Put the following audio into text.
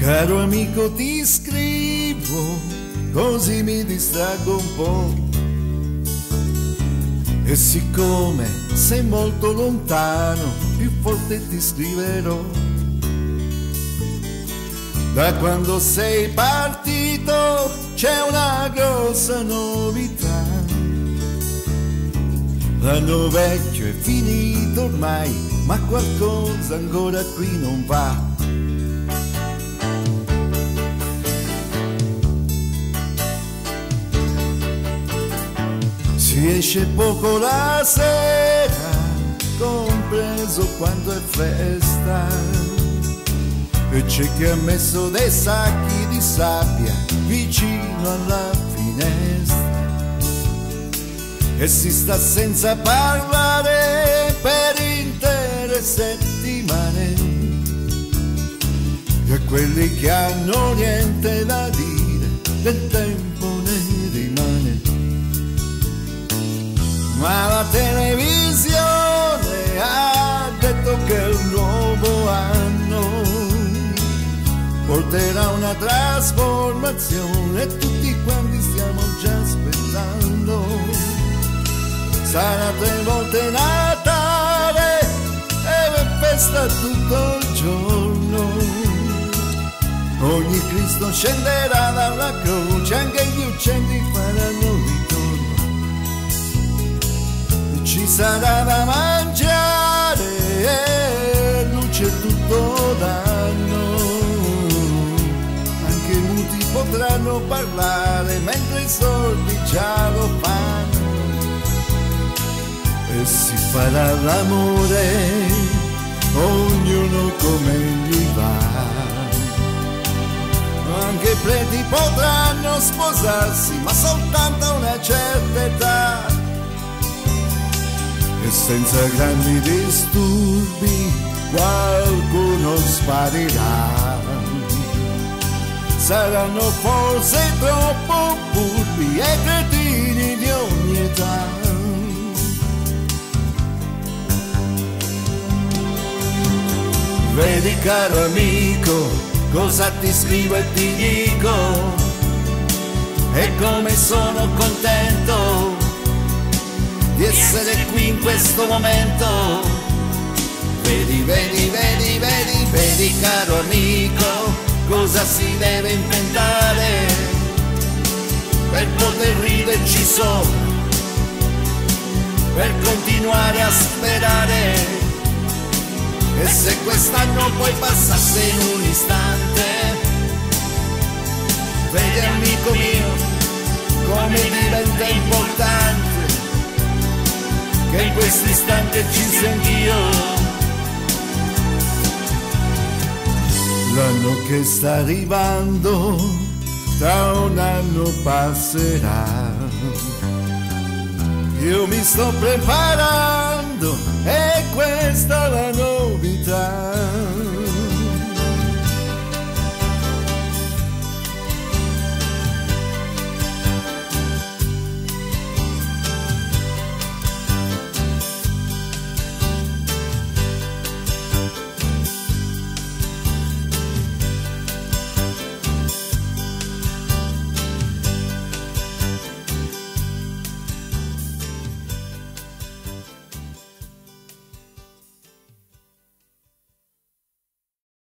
Caro amico ti scrivo, così mi distraggo un po'. E siccome sei molto lontano, più forte ti scriverò. Da quando sei partito c'è una grossa novità. L'anno vecchio è finito ormai, ma qualcosa ancora qui non va. Si esce poco la sera, compreso quando è festa. E c'è chi ha messo dei sacchi di sabbia vicino alla finestra. E si sta senza parlare per intere settimane. E quelli che hanno niente da dire del tempo il nuovo anno porterà una trasformazione tutti quanti stiamo già aspettando. Sarà tre volte Natale e festa tutto il giorno. Ogni Cristo scenderà dalla croce, anche gli uccelli faranno ritorno ci sarà da parlare mentre i sordi già lo fanno. E si farà l'amore, ognuno come gli va. Anche i preti potranno sposarsi, ma soltanto a una certa età e senza grandi disturbi qualcuno sparirà. Saranno forse troppo furbi e cretini di ogni età. Vedi caro amico, cosa ti scrivo e ti dico, e come sono contento di essere qui in questo momento. Vedi, vedi, vedi, vedi, vedi caro amico, cosa si deve inventare per poter riderci sopra, per continuare a sperare. E se quest'anno poi passasse in un istante, vedi amico mio, come diventa importante che in questo istante ci sia anch'io. L'anno che sta arrivando, tra un anno passerà. Io mi sto preparando e questa è la novità.